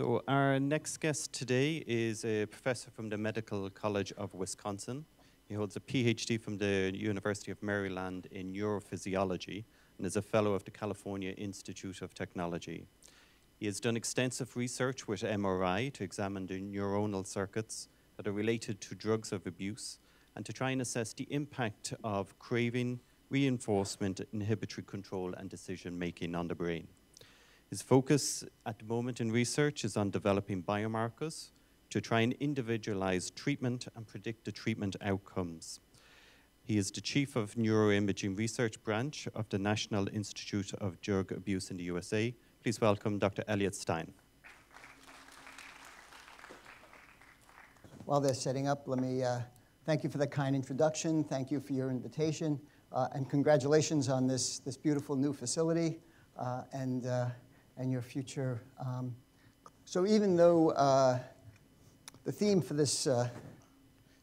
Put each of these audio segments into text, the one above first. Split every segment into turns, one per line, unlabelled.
So our next guest today is a professor from the Medical College of Wisconsin. He holds a PhD from the University of Maryland in neurophysiology and is a fellow of the California Institute of Technology. He has done extensive research with MRI to examine the neuronal circuits that are related to drugs of abuse and to try and assess the impact of craving, reinforcement, inhibitory control, and decision making on the brain. His focus at the moment in research is on developing biomarkers to try and individualize treatment and predict the treatment outcomes. He is the chief of neuroimaging research branch of the National Institute of Drug Abuse in the USA. Please welcome Dr. Elliot Stein.
While they're setting up, let me uh, thank you for the kind introduction. Thank you for your invitation. Uh, and congratulations on this, this beautiful new facility. Uh, and uh, and your future. Um, so even though uh, the theme for this uh,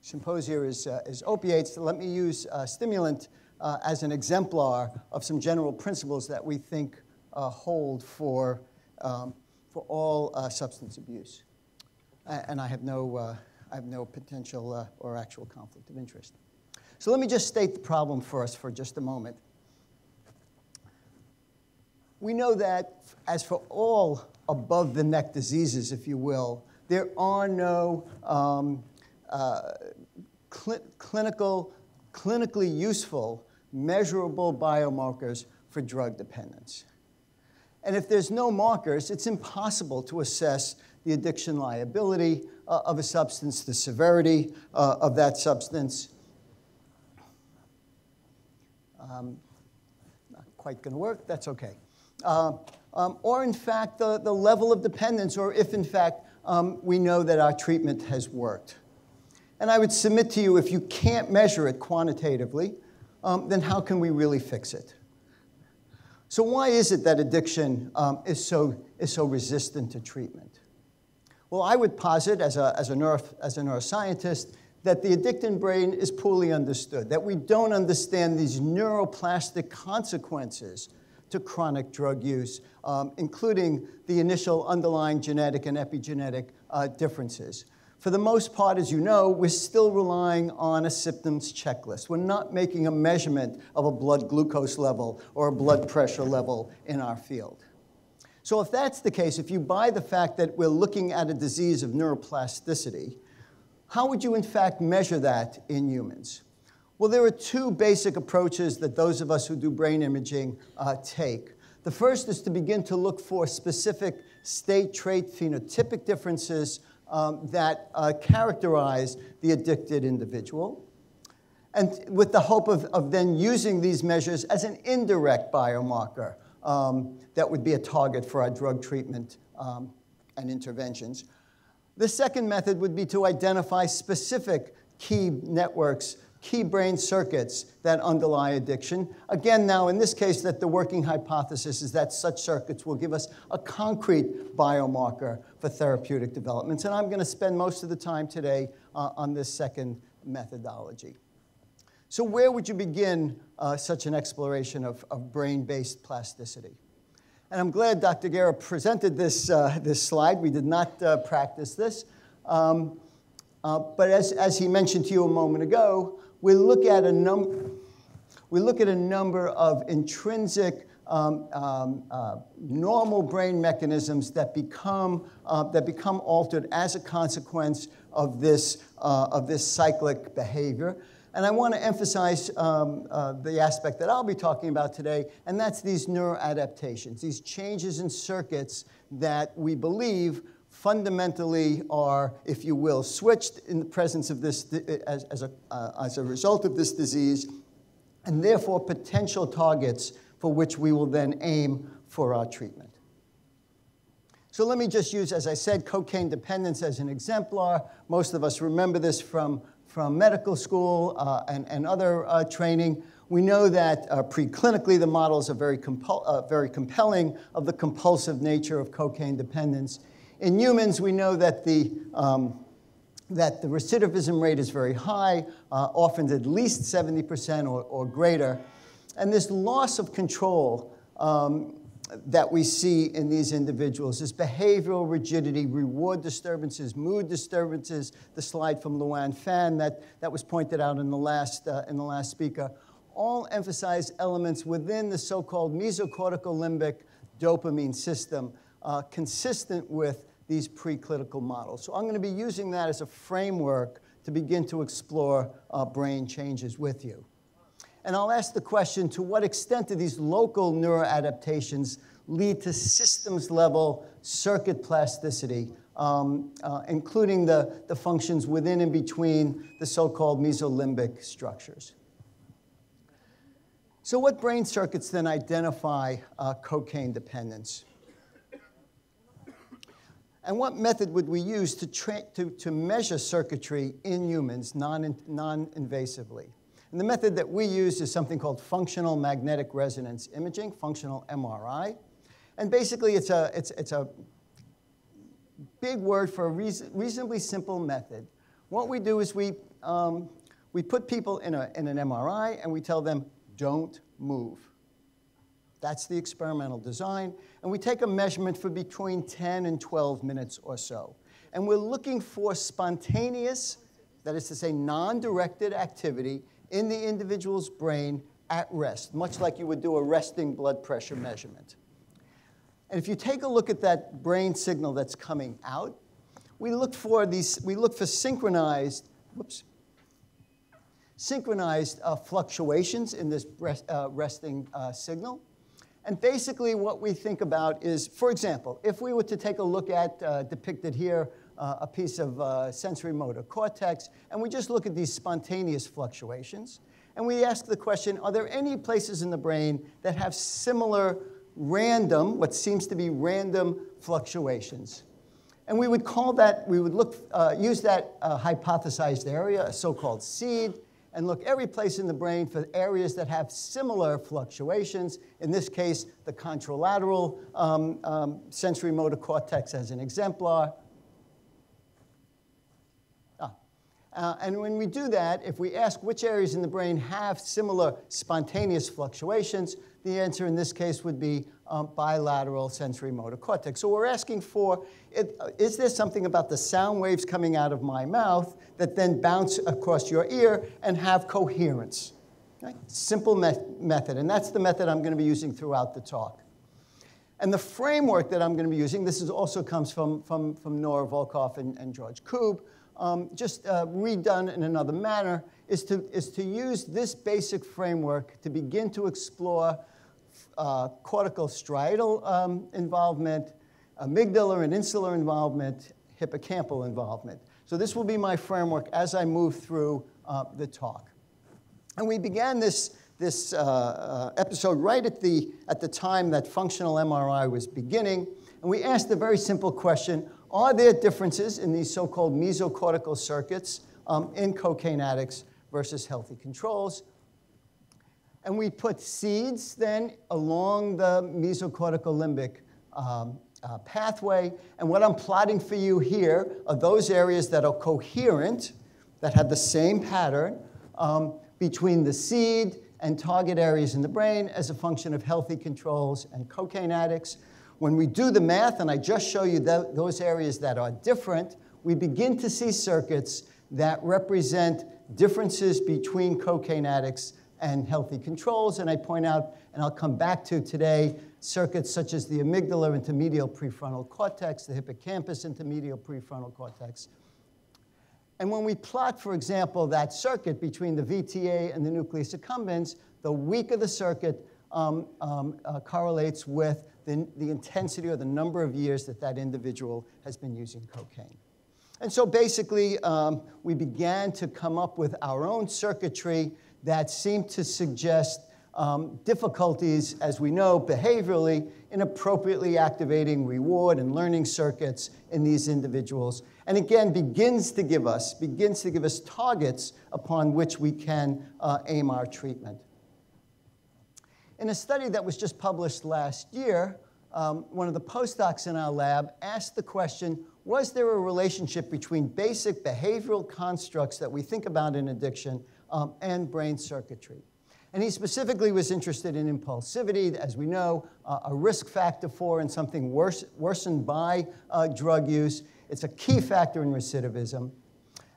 symposium is, uh, is opiates, let me use uh, stimulant uh, as an exemplar of some general principles that we think uh, hold for, um, for all substance abuse. And I have no, I have no potential or actual conflict of interest. So let me just state the problem for us for just a moment we know that as for all above the neck diseases, if you will, there are no um, uh, cl clinical, clinically useful, measurable biomarkers for drug dependence. And if there's no markers, it's impossible to assess the addiction liability uh, of a substance, the severity uh, of that substance. Um, not quite going to work, that's okay uh, um, or in fact the, the level of dependence, or if in fact um, we know that our treatment has worked. And I would submit to you if you can't measure it quantitatively, um, then how can we really fix it? So, why is it that addiction um, is, so, is so resistant to treatment? Well, I would posit as a, as, a neuro, as a neuroscientist that the addicted brain is poorly understood, that we don't understand these neuroplastic consequences to chronic drug use, um, including the initial underlying genetic and epigenetic uh, differences. For the most part, as you know, we're still relying on a symptoms checklist. We're not making a measurement of a blood glucose level or a blood pressure level in our field. So, if that's the case, if you buy the fact that we're looking at a disease of neuroplasticity, how would you in fact measure that in humans? Well, there are two basic approaches that those of us who do brain imaging uh, take. The first is to begin to look for specific state trait phenotypic differences um, that uh, characterize the addicted individual. And with the hope of, of then using these measures as an indirect biomarker um, that would be a target for our drug treatment um, and interventions. The second method would be to identify specific key networks key brain circuits that underlie addiction. Again, now in this case, that the working hypothesis is that such circuits will give us a concrete biomarker for therapeutic developments. And I'm going to spend most of the time today uh, on this second methodology. So, where would you begin uh, such an exploration of, of brain based plasticity? And I'm glad Dr. Guerra presented this, uh, this slide. We did not uh, practice this. Um, uh, but as, as he mentioned to you a moment ago, we look at a number, we look at a number of intrinsic um, um, uh, normal brain mechanisms that become, uh, that become altered as a consequence of this, uh, of this cyclic behavior. And I want to emphasize um, uh, the aspect that I'll be talking about today, and that's these neuroadaptations, these changes in circuits that we believe fundamentally are, if you will, switched in the presence of this, as, as, a, uh, as a result of this disease, and therefore potential targets for which we will then aim for our treatment. So let me just use, as I said, cocaine dependence as an exemplar. Most of us remember this from, from medical school uh, and, and other uh, training. We know that uh, preclinically the models are very, uh, very compelling of the compulsive nature of cocaine dependence. In humans, we know that the, um, that the recidivism rate is very high, uh, often at least 70% or, or greater. And this loss of control um, that we see in these individuals is behavioral rigidity, reward disturbances, mood disturbances, the slide from Luan Fan that, that was pointed out in the last, uh, in the last speaker, all emphasize elements within the so-called mesocortical limbic dopamine system uh, consistent with these preclinical models. So I'm going to be using that as a framework to begin to explore uh, brain changes with you. And I'll ask the question, to what extent do these local neuroadaptations lead to systems level circuit plasticity, um, uh, including the, the functions within and between the so-called mesolimbic structures. So what brain circuits then identify uh, cocaine dependence? And what method would we use to, to, to measure circuitry in humans non-invasively? And the method that we use is something called functional magnetic resonance imaging, functional MRI. And basically, it's a, it's, it's a big word for a reason, reasonably simple method. What we do is we, um, we put people in, a, in an MRI and we tell them, don't move. That's the experimental design. And we take a measurement for between 10 and 12 minutes or so. And we're looking for spontaneous, that is to say, non directed activity in the individual's brain at rest, much like you would do a resting blood pressure measurement. And if you take a look at that brain signal that's coming out, we look for these, we look for synchronized, whoops, synchronized uh, fluctuations in this rest, uh, resting uh, signal. And basically what we think about is, for example, if we were to take a look at, uh, depicted here, uh, a piece of uh, sensory motor cortex, and we just look at these spontaneous fluctuations. And we ask the question, are there any places in the brain that have similar random, what seems to be random fluctuations? And we would call that, we would look, uh, use that uh, hypothesized area, a so-called seed, and look every place in the brain for areas that have similar fluctuations. In this case, the contralateral um, um, sensory motor cortex as an exemplar, Uh, and when we do that, if we ask which areas in the brain have similar spontaneous fluctuations, the answer in this case would be um, bilateral sensory motor cortex. So we're asking for, it, uh, is there something about the sound waves coming out of my mouth that then bounce across your ear and have coherence? Okay? Simple me method, and that's the method I'm going to be using throughout the talk. And the framework that I'm going to be using, this is also comes from, from, from Nora Volkow and, and George Koob, um, just uh, redone in another manner, is to, is to use this basic framework to begin to explore uh, cortical striatal um, involvement, amygdala and insular involvement, hippocampal involvement. So this will be my framework as I move through uh, the talk. And we began this, this uh, uh episode right at the, at the time that functional MRI was beginning. And we asked the very simple question are there differences in these so-called mesocortical circuits um, in cocaine addicts versus healthy controls? And we put seeds then along the mesocortical limbic um, uh, pathway. And what I'm plotting for you here are those areas that are coherent, that have the same pattern um, between the seed and target areas in the brain as a function of healthy controls and cocaine addicts. When we do the math, and I just show you that, those areas that are different, we begin to see circuits that represent differences between cocaine addicts and healthy controls. And I point out, and I'll come back to today, circuits such as the amygdala intermedial prefrontal cortex, the hippocampus intermedial prefrontal cortex. And when we plot, for example, that circuit between the VTA and the nucleus accumbens, the weaker the circuit um, um, uh, correlates with the, the intensity or the number of years that that individual has been using cocaine. And so basically, um, we began to come up with our own circuitry that seem to suggest um, difficulties, as we know, behaviorally, in appropriately activating reward and learning circuits in these individuals. And again, begins to give us, begins to give us targets upon which we can uh, aim our treatment. In a study that was just published last year, um, one of the postdocs in our lab asked the question, was there a relationship between basic behavioral constructs that we think about in addiction um, and brain circuitry? And he specifically was interested in impulsivity, as we know, uh, a risk factor for and something worse, worsened by uh, drug use. It's a key factor in recidivism.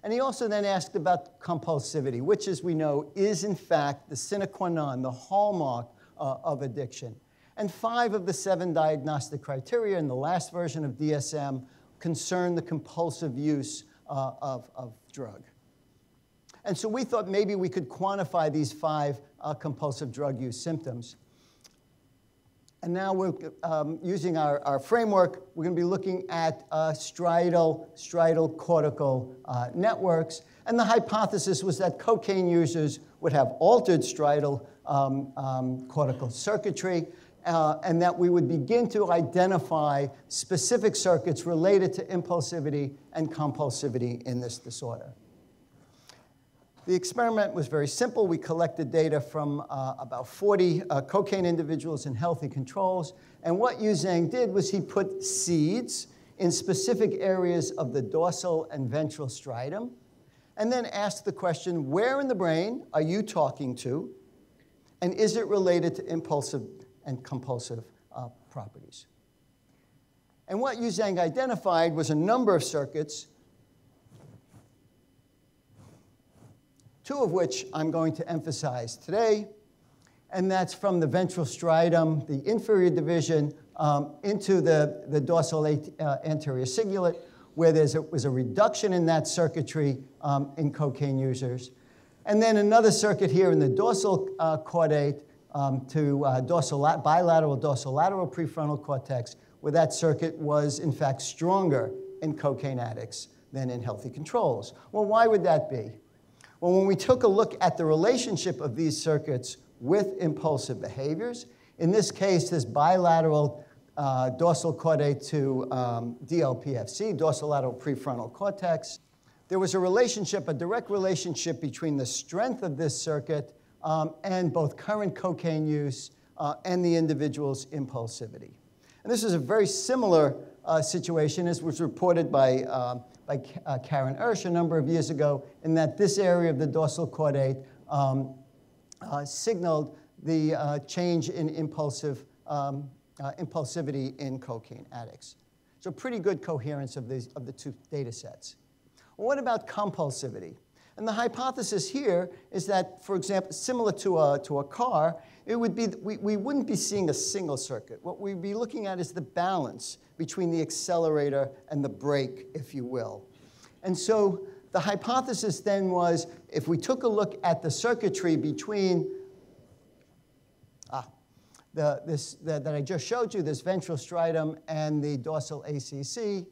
And he also then asked about compulsivity, which, as we know, is in fact the sine qua non, the hallmark uh, of addiction. And five of the seven diagnostic criteria in the last version of DSM concern the compulsive use uh, of, of drug. And so we thought maybe we could quantify these five uh, compulsive drug use symptoms. And now we're um, using our, our framework, we're going to be looking at uh, striatal, striatal cortical uh, networks. And the hypothesis was that cocaine users would have altered striatal um, um, cortical circuitry, uh, and that we would begin to identify specific circuits related to impulsivity and compulsivity in this disorder. The experiment was very simple. We collected data from uh, about 40 uh, cocaine individuals in healthy controls. And what Yu Zhang did was he put seeds in specific areas of the dorsal and ventral striatum, and then asked the question where in the brain are you talking to? And is it related to impulsive and compulsive uh, properties? And what Yu Zhang identified was a number of circuits two of which I'm going to emphasize today, and that's from the ventral striatum, the inferior division, um, into the, the dorsal uh, anterior cingulate, where there was a reduction in that circuitry um, in cocaine users. And then another circuit here in the dorsal uh, caudate um, to uh, dorsal bilateral dorsolateral prefrontal cortex, where that circuit was, in fact, stronger in cocaine addicts than in healthy controls. Well, why would that be? Well, when we took a look at the relationship of these circuits with impulsive behaviors, in this case, this bilateral uh, dorsal caudate to um, DLPFC, dorsolateral prefrontal cortex, there was a relationship, a direct relationship between the strength of this circuit um, and both current cocaine use uh, and the individual's impulsivity. And this is a very similar uh, situation as was reported by by uh, Karen Ersche a number of years ago, in that this area of the dorsal caudate um, uh, signaled the uh, change in impulsive, um, uh, impulsivity in cocaine addicts. So pretty good coherence of, these, of the two data sets. Well, what about compulsivity? And the hypothesis here is that, for example, similar to a, to a car, it would be, we, we wouldn't be seeing a single circuit. What we'd be looking at is the balance between the accelerator and the brake, if you will. And so the hypothesis then was if we took a look at the circuitry between ah, the, this, the, that I just showed you, this ventral striatum and the dorsal ACC,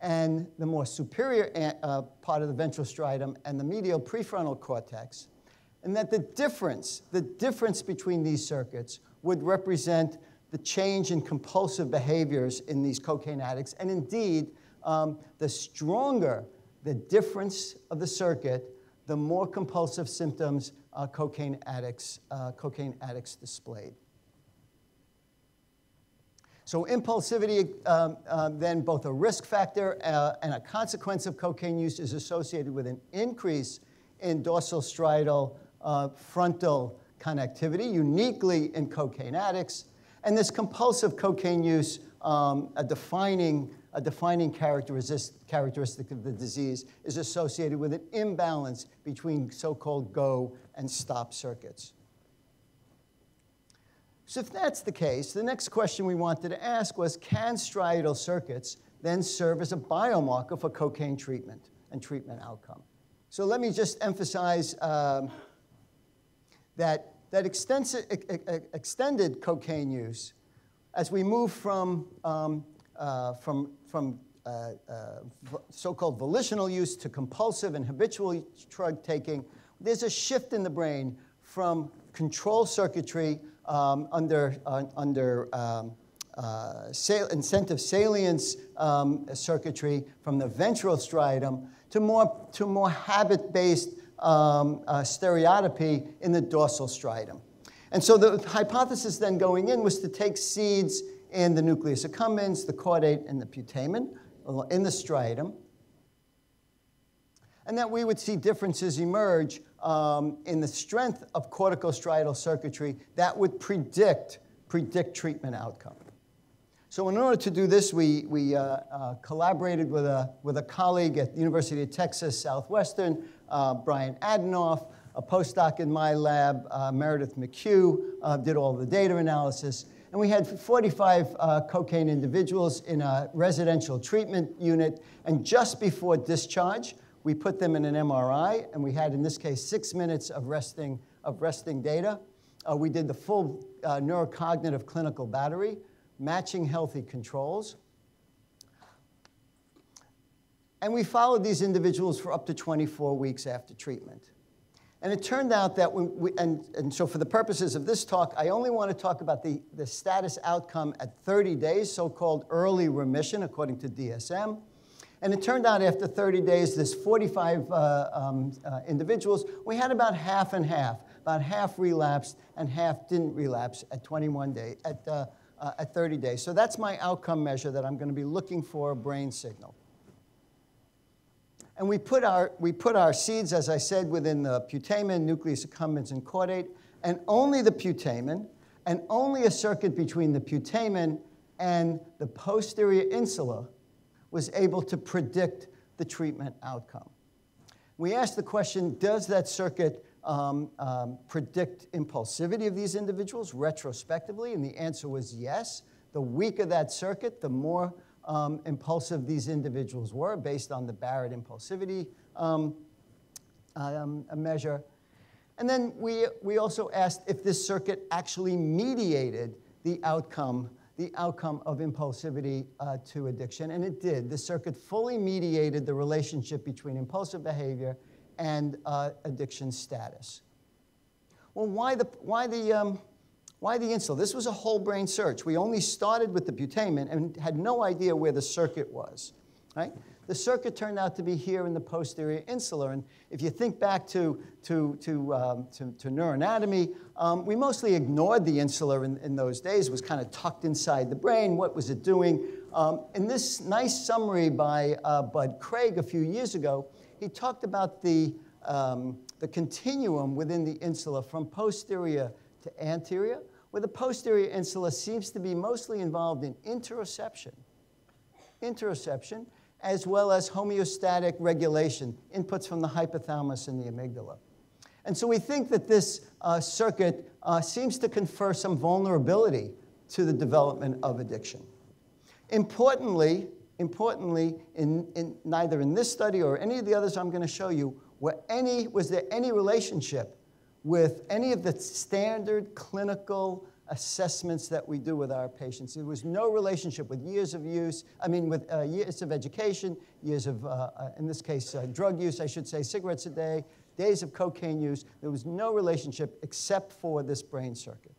and the more superior uh, part of the ventral striatum and the medial prefrontal cortex, and that the difference, the difference between these circuits would represent the change in compulsive behaviors in these cocaine addicts. And indeed, um, the stronger the difference of the circuit, the more compulsive symptoms uh, cocaine, addicts, uh, cocaine addicts displayed. So impulsivity, um, uh, then both a risk factor uh, and a consequence of cocaine use is associated with an increase in dorsal striatal uh, frontal connectivity, uniquely in cocaine addicts. And this compulsive cocaine use, um, a, defining, a defining characteristic of the disease, is associated with an imbalance between so-called go and stop circuits. So if that's the case, the next question we wanted to ask was, can striatal circuits then serve as a biomarker for cocaine treatment and treatment outcome? So let me just emphasize um, that that extensive, extended cocaine use, as we move from, um, uh, from, from uh, uh, so-called volitional use to compulsive and habitual drug taking, there's a shift in the brain from control circuitry um, under, uh, under um, uh, sal incentive salience um, circuitry from the ventral striatum to more, to more habit-based um, uh, stereotypy in the dorsal striatum. And so the hypothesis then going in was to take seeds in the nucleus accumbens, the caudate, and the putamen in the striatum, and that we would see differences emerge um, in the strength of corticostriatal circuitry that would predict, predict treatment outcome. So in order to do this, we, we uh, uh, collaborated with a, with a colleague at the University of Texas Southwestern, uh, Bryon Adinoff, a postdoc in my lab, uh, Meredith McHugh, uh, did all the data analysis. And we had 45 uh, cocaine individuals in a residential treatment unit. And just before discharge, we put them in an MRI, and we had, in this case, six minutes of resting, of resting data. Uh, we did the full uh, neurocognitive clinical battery matching healthy controls. And we followed these individuals for up to 24 weeks after treatment. And it turned out that we, and, and so for the purposes of this talk, I only want to talk about the, the status outcome at 30 days, so-called early remission, according to DSM. And it turned out after 30 days, this 45 uh, um, uh, individuals, we had about half and half. About half relapsed and half didn't relapse at 21 days, at uh, uh, at 30 days. So that's my outcome measure that I'm going to be looking for a brain signal. And we put our, we put our seeds, as I said, within the putamen, nucleus accumbens, and caudate, and only the putamen, and only a circuit between the putamen and the posterior insula was able to predict the treatment outcome. We asked the question, does that circuit um, um, predict impulsivity of these individuals retrospectively? And the answer was yes. The weaker that circuit, the more um, impulsive these individuals were based on the Barratt impulsivity um, um, measure. And then we, we also asked if this circuit actually mediated the outcome, the outcome of impulsivity uh, to addiction, and it did. The circuit fully mediated the relationship between impulsive behavior and uh, addiction status. Well, why the, why, the, um, why the insula? This was a whole brain search. We only started with the putamen and had no idea where the circuit was. Right? The circuit turned out to be here in the posterior insula. And if you think back to, to, to, um, to, to neuroanatomy, um, we mostly ignored the insula in, in those days. It was kind of tucked inside the brain. What was it doing? Um, in this nice summary by uh, Bud Craig a few years ago, he talked about the, um, the continuum within the insula from posterior to anterior, where the posterior insula seems to be mostly involved in interoception, interoception, as well as homeostatic regulation, inputs from the hypothalamus and the amygdala. And so we think that this uh, circuit uh, seems to confer some vulnerability to the development of addiction. Importantly, importantly, in, in, neither in this study or any of the others I'm going to show you, were any, was there any relationship with any of the standard clinical assessments that we do with our patients. There was no relationship with years of use, I mean, with uh, years of education, years of, uh, uh, in this case, uh, drug use, I should say, cigarettes a day, days of cocaine use. There was no relationship except for this brain circuit.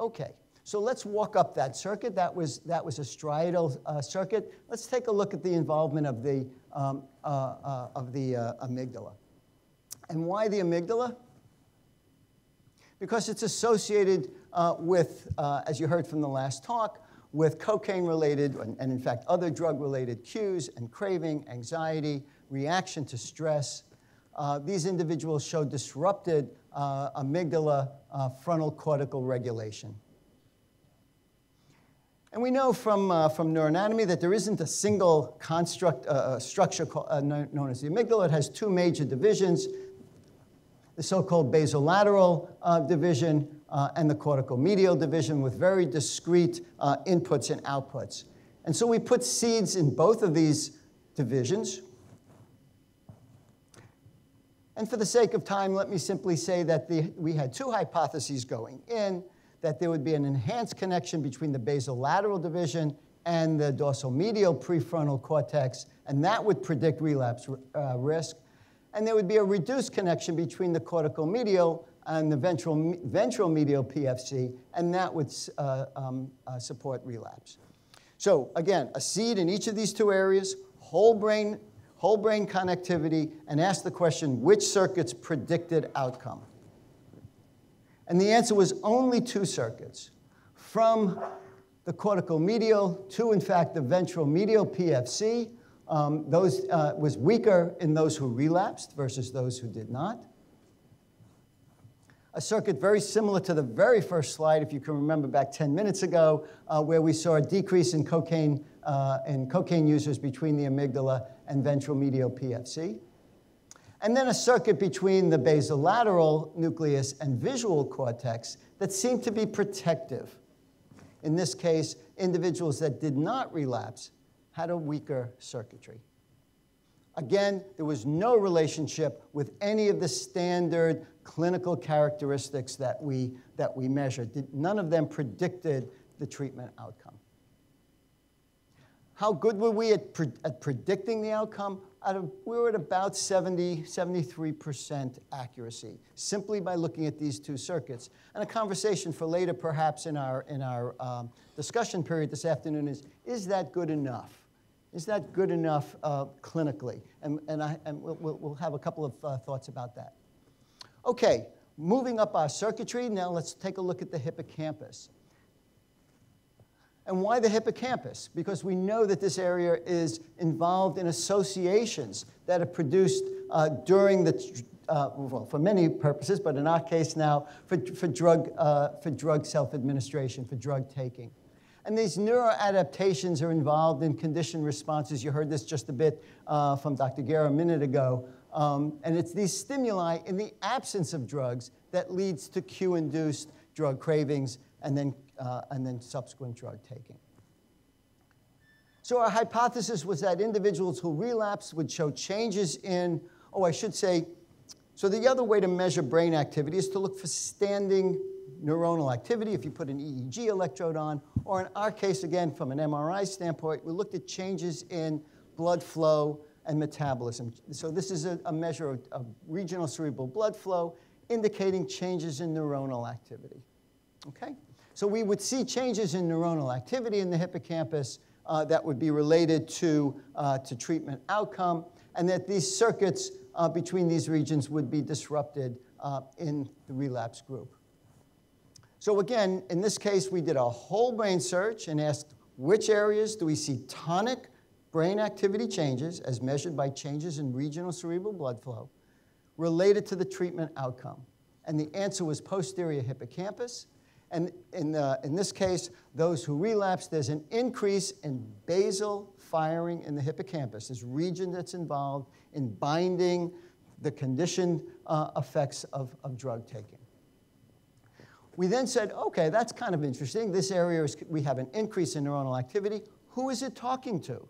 Okay. So let's walk up that circuit. That was, that was a striatal uh, circuit. Let's take a look at the involvement of the, um, uh, of the amygdala. And why the amygdala? Because it's associated uh, with, uh, as you heard from the last talk, with cocaine-related, and, and in fact other drug-related cues and craving, anxiety, reaction to stress. these individuals show disrupted amygdala frontal cortical regulation. And we know from, uh, from neuroanatomy that there isn't a single construct, uh, uh structure called, uh, known as the amygdala. It has two major divisions, the so-called basolateral uh, division uh, and the corticomedial division with very discrete inputs and outputs. And so we put seeds in both of these divisions. And for the sake of time, let me simply say that the, we had two hypotheses going in that there would be an enhanced connection between the basolateral division and the dorsal medial prefrontal cortex, and that would predict relapse uh, risk. And there would be a reduced connection between the cortical medial and the ventral, medial PFC, and that would uh, um, uh, support relapse. So again, a seed in each of these two areas, whole brain, whole brain connectivity, and ask the question, which circuits predicted outcome? And the answer was only two circuits from the cortical medial to, in fact, the ventral medial PFC, um, those, uh, was weaker in those who relapsed versus those who did not. A circuit very similar to the very first slide, if you can remember back 10 minutes ago, uh, where we saw a decrease in cocaine, uh, in cocaine users between the amygdala and ventral medial PFC. And then a circuit between the basolateral nucleus and visual cortex that seemed to be protective. In this case, individuals that did not relapse had a weaker circuitry. Again, there was no relationship with any of the standard clinical characteristics that we, that we measured. None of them predicted the treatment outcome. How good were we at, pre at predicting the outcome? Of, we were at about 70, 73% accuracy, simply by looking at these two circuits. And a conversation for later, perhaps in our, in our um, discussion period this afternoon is, is that good enough? Is that good enough uh, clinically? And, and, I, and we'll, we'll have a couple of uh, thoughts about that. Okay, moving up our circuitry, now let's take a look at the hippocampus. And why the hippocampus? Because we know that this area is involved in associations that are produced uh, during the, uh, well, for many purposes, but in our case now, for, for drug, uh, for drug self-administration, for drug taking. And these neuroadaptations are involved in condition responses. You heard this just a bit uh, from Dr. Guerra a minute ago. Um, and it's these stimuli in the absence of drugs that leads to cue-induced drug cravings and then, uh, and then subsequent drug taking. So our hypothesis was that individuals who relapse would show changes in, oh, I should say, so the other way to measure brain activity is to look for standing neuronal activity if you put an EEG electrode on, or in our case, again, from an MRI standpoint, we looked at changes in blood flow and metabolism. So this is a, a measure of, of, regional cerebral blood flow indicating changes in neuronal activity. Okay? So we would see changes in neuronal activity in the hippocampus uh, that would be related to, uh, to treatment outcome, and that these circuits uh, between these regions would be disrupted uh, in the relapse group. So again, in this case, we did a whole brain search and asked which areas do we see tonic brain activity changes as measured by changes in regional cerebral blood flow related to the treatment outcome. And the answer was posterior hippocampus. And in, the, in this case, those who relapse, there's an increase in basal firing in the hippocampus, this region that's involved in binding the conditioned uh, effects of, of drug taking. We then said, okay, that's kind of interesting. This area, is, we have an increase in neuronal activity. Who is it talking to?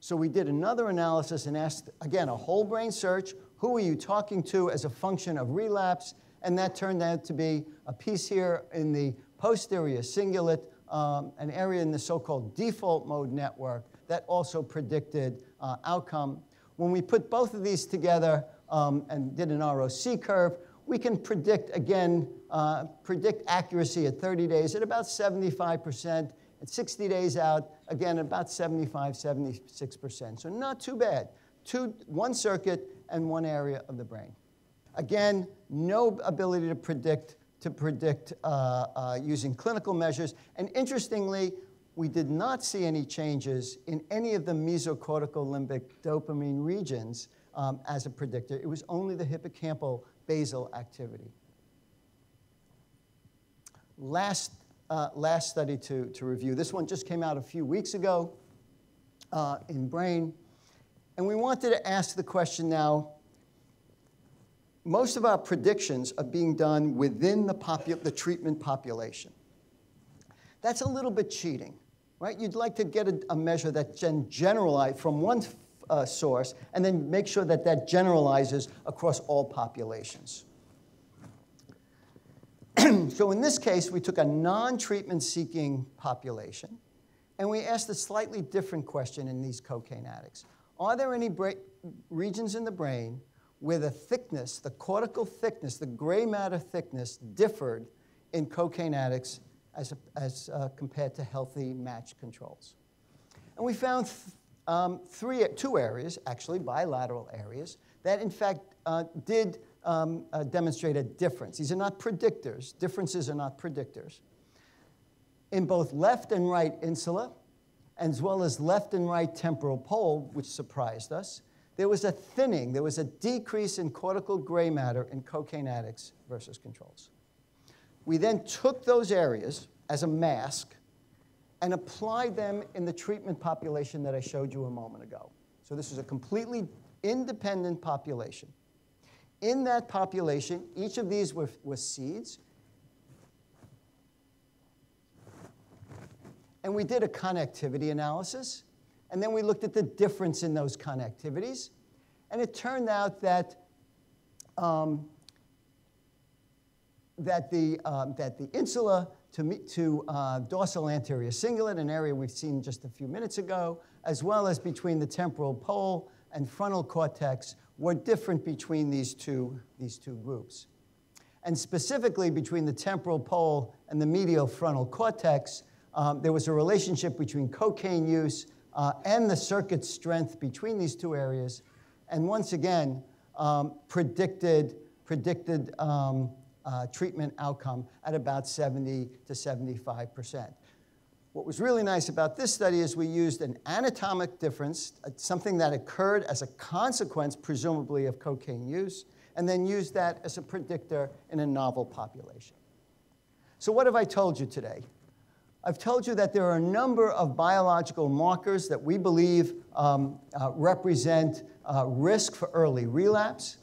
So we did another analysis and asked, again, a whole brain search. Who are you talking to as a function of relapse? And that turned out to be a piece here in the posterior cingulate, um, an area in the so-called default mode network that also predicted uh, outcome. When we put both of these together um, and did an ROC curve, we can predict, again, uh, predict accuracy at 30 days at about 75%. At 60 days out, again, about 75, 76%. So not too bad. Two, one circuit and one area of the brain. Again, no ability to predict, to predict uh, uh, using clinical measures. And interestingly, we did not see any changes in any of the mesocortical limbic dopamine regions um, as a predictor. It was only the hippocampal basal activity. Last, uh, last study to, to review. This one just came out a few weeks ago uh, in Brain. And we wanted to ask the question now, most of our predictions are being done within the, popu- the treatment population. That's a little bit cheating, right? You'd like to get a, a measure that gen- generalize from one uh, source and then make sure that that generalizes across all populations. so in this case, we took a non-treatment seeking population and we asked a slightly different question in these cocaine addicts. Are there any regions in the brain where the thickness, the cortical thickness, the gray matter thickness differed in cocaine addicts as, a, as uh, compared to healthy match controls? And we found um, three, two areas, actually bilateral areas, that in fact uh, did um, uh, demonstrate a difference. These are not predictors. Differences are not predictors. In both left and right insula, as well as left and right temporal pole, which surprised us, there was a thinning, there was a decrease in cortical gray matter in cocaine addicts versus controls. We then took those areas as a mask and applied them in the treatment population that I showed you a moment ago. So this is a completely independent population. In that population, each of these were, was seeds. And we did a connectivity analysis. And then we looked at the difference in those connectivities. And it turned out that, um, that, the, um, that the insula to, to uh, dorsal anterior cingulate, an area we've seen just a few minutes ago, as well as between the temporal pole and frontal cortex, were different between these two, these two groups. And specifically between the temporal pole and the medial frontal cortex, um, there was a relationship between cocaine use uh, and the circuit strength between these two areas. And once again, um, predicted, predicted um, uh, treatment outcome at about 70 to 75%. What was really nice about this study is we used an anatomic difference, uh, something that occurred as a consequence, presumably, of cocaine use, and then used that as a predictor in a novel population. So, what have I told you today? I've told you that there are a number of biological markers that we believe um, uh, represent uh, risk for early relapse.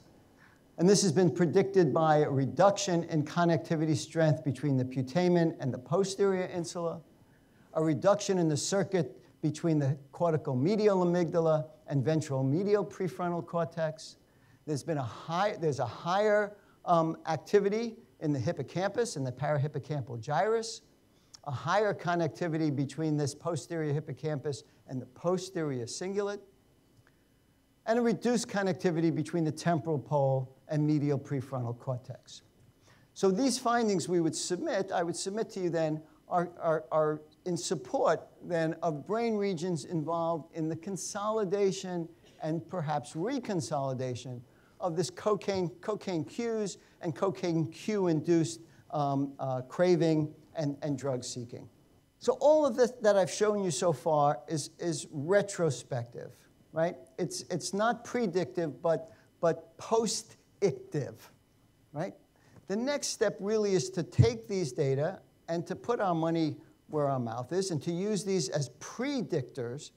And this has been predicted by a reduction in connectivity strength between the putamen and the posterior insula, a reduction in the circuit between the cortical medial amygdala and ventral medial prefrontal cortex. There's been a high, there's a higher um, activity in the hippocampus and the parahippocampal gyrus, a higher connectivity between this posterior hippocampus and the posterior cingulate, and a reduced connectivity between the temporal pole and medial prefrontal cortex. So these findings we would submit, I would submit to you then, are, are, are in support then of brain regions involved in the consolidation and perhaps reconsolidation of this cocaine, cocaine cues and cocaine cue-induced um, uh, craving and, and drug seeking. So all of this that I've shown you so far is, is retrospective, right? It's, it's not predictive, but, but post right? The next step really is to take these data and to put our money where our mouth is and to use these as predictors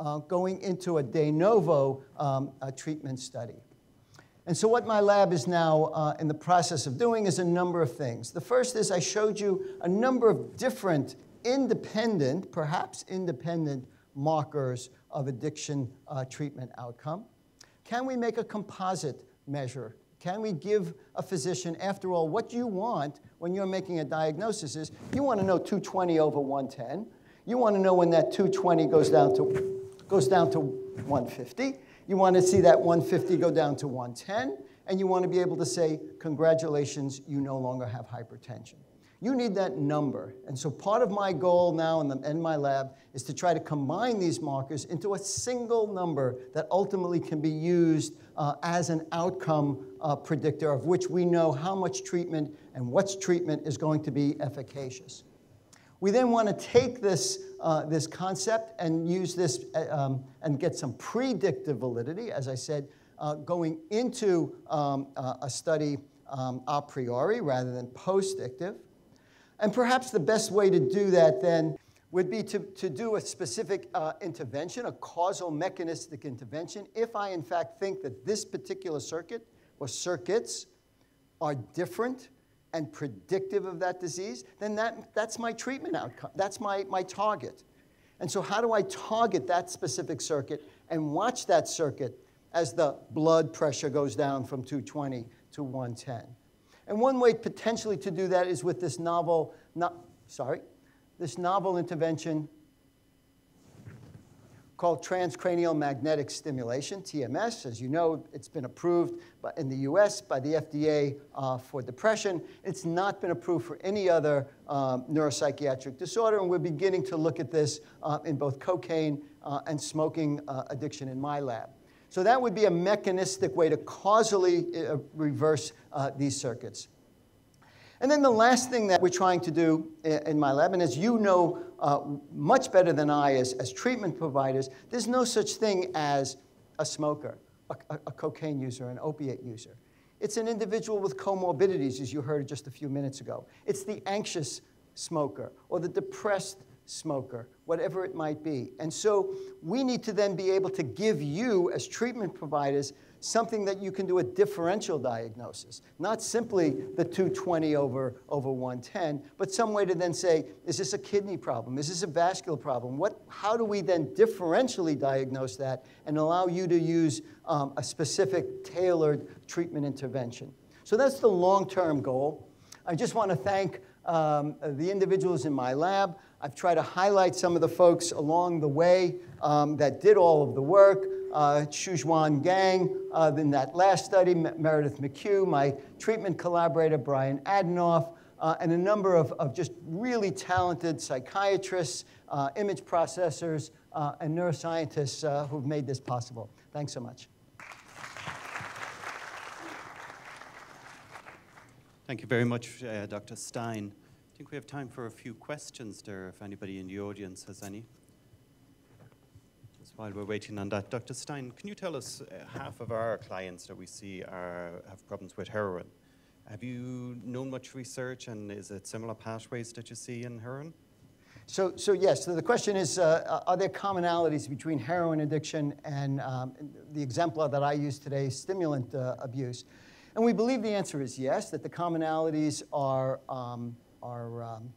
uh, going into a de novo um, a treatment study. And so what my lab is now uh, in the process of doing is a number of things. The first is I showed you a number of different independent, perhaps independent, markers of addiction uh, treatment outcome. Can we make a composite measure? Can we give a physician, after all, what you want when you're making a diagnosis is you want to know 220 over 110. You want to know when that 220 goes down to, goes down to 150. You want to see that 150 go down to 110. And you want to be able to say, congratulations, you no longer have hypertension. You need that number. And so part of my goal now in, the, in my lab is to try to combine these markers into a single number that ultimately can be used uh, as an outcome uh, predictor of which we know how much treatment and what treatment is going to be efficacious. We then want to take this, uh, this concept and use this uh, um, and get some predictive validity, as I said, uh, going into um, a study um, a priori rather than post-dictive. And perhaps the best way to do that then would be to, to do a specific uh, intervention, a causal mechanistic intervention, if I in fact think that this particular circuit or circuits are different and predictive of that disease, then that, that's my treatment outcome. That's my, my target. And so, how do I target that specific circuit and watch that circuit as the blood pressure goes down from 220 to 110? And one way potentially to do that is with this novel, no, sorry, this novel intervention called transcranial magnetic stimulation, TMS. As you know, it's been approved in the US by the FDA uh, for depression. It's not been approved for any other um, neuropsychiatric disorder, and we're beginning to look at this uh, in both cocaine uh, and smoking uh, addiction in my lab. So that would be a mechanistic way to causally uh, reverse uh, these circuits. And then the last thing that we're trying to do in my lab, and as you know uh, much better than I as, as treatment providers, there's no such thing as a smoker, a, a cocaine user, an opiate user. It's an individual with comorbidities, as you heard just a few minutes ago. It's the anxious smoker or the depressed smoker, whatever it might be. And so we need to then be able to give you, as treatment providers, something that you can do a differential diagnosis, not simply the 220 over, over 110, but some way to then say, is this a kidney problem? Is this a vascular problem? What, how do we then differentially diagnose that and allow you to use um, a specific tailored treatment intervention? So that's the long-term goal. I just want to thank um, the individuals in my lab. I've tried to highlight some of the folks along the way um, that did all of the work uh, Gang uh, in that last study, Meredith McHugh, my treatment collaborator, Bryon Adinoff, uh, and a number of, of just really talented psychiatrists, uh, image processors, uh, and neuroscientists uh, who've made this possible. Thanks so much.
Thank you very much, Dr. Stein. I think we have time for a few questions there, if anybody in the audience has any Just while we're waiting on that. Dr. Stein, can you tell us uh, half of our clients that we see are, have problems with heroin? Have you known much research and is it similar pathways that you see in heroin?
So, so yes, so the question is, uh, are there commonalities between heroin addiction and um, the exemplar that I use today, stimulant uh, abuse? And we believe the answer is yes, that the commonalities are, um, are um,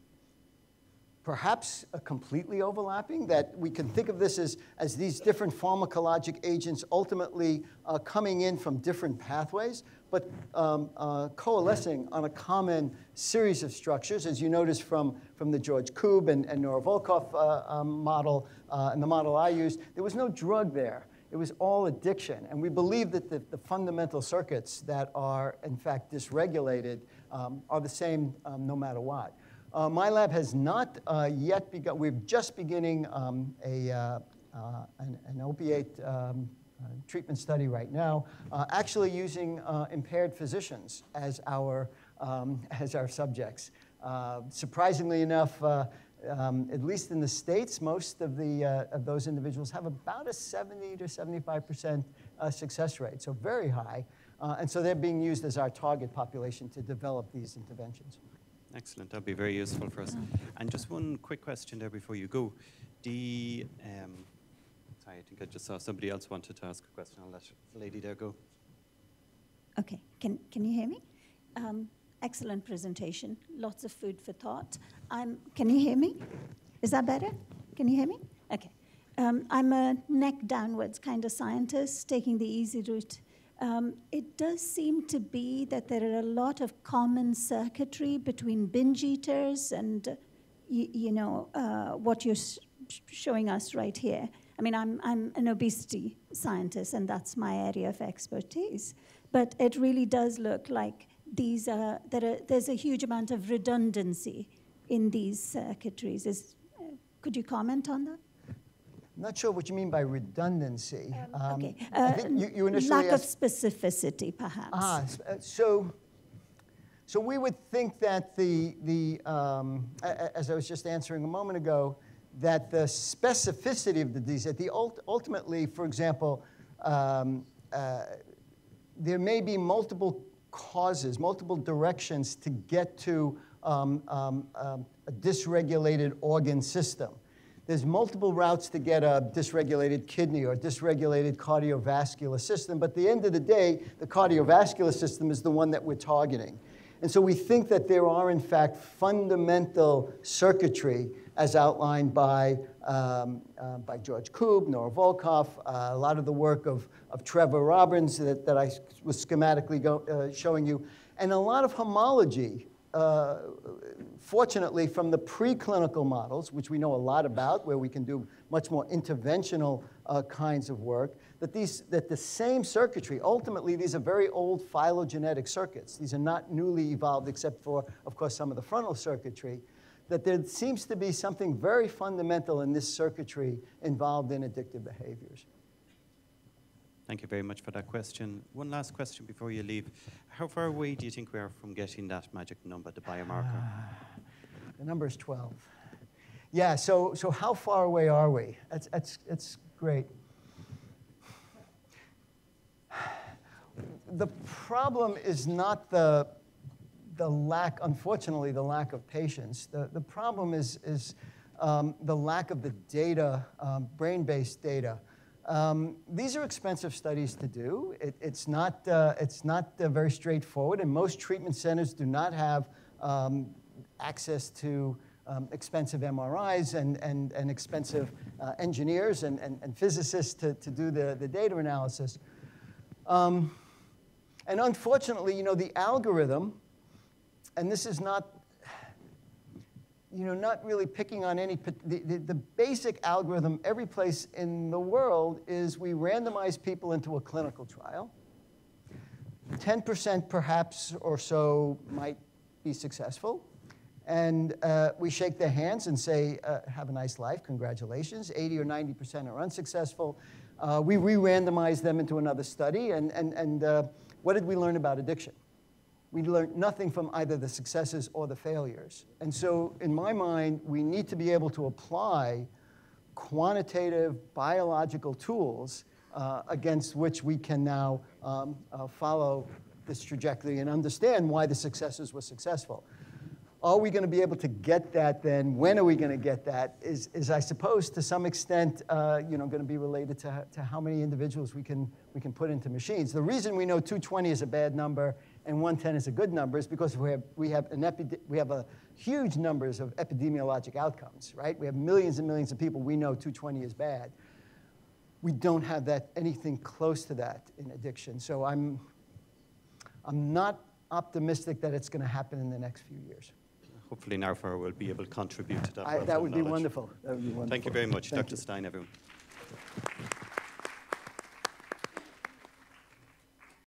perhaps completely overlapping, that we can think of this as, as these different pharmacologic agents ultimately uh, coming in from different pathways, but um, uh, coalescing on a common series of structures, as you notice from, from the George Koob and, and Nora Volkow uh, um, model uh, and the model I used, there was no drug there. It was all addiction. And we believe that the, the fundamental circuits that are, in fact, dysregulated um, are the same um, no matter what. Uh, my lab has not uh, yet begun, we're just beginning um, a, uh, uh an, an, opiate um, uh, treatment study right now, uh, actually using impaired physicians as our, um, as our subjects. surprisingly enough, um, at least in the States, most of, the, of those individuals have about a 70 to 75% success rate, so very high. And so they're being used as our target population to develop these interventions.
Excellent. That'd be very useful for us. And just one quick question there before you go. The um, sorry, I think I just saw somebody else wanted to ask a question. I'll let the lady there go.
Okay. Can can you hear me? Um, excellent presentation. Lots of food for thought. I'm. Can you hear me? Is that better? Can you hear me? Okay. Um, I'm a neck downwards kind of scientist, taking the easy route um, it does seem to be that there are a lot of common circuitry between binge eaters and, uh, you know, uh, what you're sh showing us right here. I mean, I'm, I'm an obesity scientist, and that's my area of expertise. But it really does look like these are, there are, there's a huge amount of redundancy in these circuitries. Is, uh, could you comment on that?
I'm not sure what you mean by redundancy.
Um, um, okay. Uh, you, you lack of specificity, perhaps.
Ah, uh, so, so we would think that the, the um, as I was just answering a moment ago, that the specificity of the disease, that the ult ultimately, for example, um, uh, there may be multiple causes, multiple directions to get to um, um, um a dysregulated organ system. There's multiple routes to get a dysregulated kidney or dysregulated cardiovascular system, but at the end of the day, the cardiovascular system is the one that we're targeting. And so we think that there are, in fact, fundamental circuitry as outlined by, um, uh, by George Koob, Nora Volkow, uh, a lot of the work of, of Trevor Robbins that, that I was schematically go, uh, showing you, and a lot of homology uh, fortunately, from the preclinical models, which we know a lot about, where we can do much more interventional uh, kinds of work, that, these, that the same circuitry, ultimately, these are very old phylogenetic circuits. These are not newly evolved, except for, of course, some of the frontal circuitry, that there seems to be something very fundamental in this circuitry involved in addictive behaviors.
Thank you very much for that question. One last question before you leave. How far away do you think we are from getting that magic number, the biomarker?
the number is 12. Yeah, so, so how far away are we? That's, that's, that's great. The problem is not the, the lack, unfortunately, the lack of patience. The, the problem is, is um, the lack of the data, um, brain-based data. Um, these are expensive studies to do. It, it's not, uh, it's not uh, very straightforward, and most treatment centers do not have um, access to um, expensive MRIs and, and, and expensive uh, engineers and, and, and physicists to, to do the, the data analysis. Um, and unfortunately, you know, the algorithm, and this is not, you know, not really picking on any, the, the, the basic algorithm every place in the world is we randomize people into a clinical trial. 10% perhaps or so might be successful. And uh, we shake their hands and say, uh, have a nice life, congratulations. 80 or 90% are unsuccessful. Uh, we re-randomize them into another study, and, and, and uh, what did we learn about addiction? We learned nothing from either the successes or the failures. And so, in my mind, we need to be able to apply quantitative biological tools uh, against which we can now um, uh, follow this trajectory and understand why the successes were successful. Are we going to be able to get that then? When are we going to get that? Is, is I suppose, to some extent, uh, you know, going to be related to, to how many individuals we can, we can put into machines. The reason we know 220 is a bad number and 110 is a good number is because we have, we have, an epi- we have a huge numbers of epidemiologic outcomes, right? We have millions and millions of people we know 220 is bad. We don't have that anything close to that in addiction. So I'm, I'm not optimistic that it's going to happen in the next few years.
Hopefully Naufar will be able to contribute to that.
I, that would be wonderful. That would be wonderful.
Thank you very much,
Thank
Dr.
you.
Stein, everyone.